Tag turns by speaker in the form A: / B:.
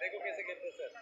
A: देखो कैसे खेलते सर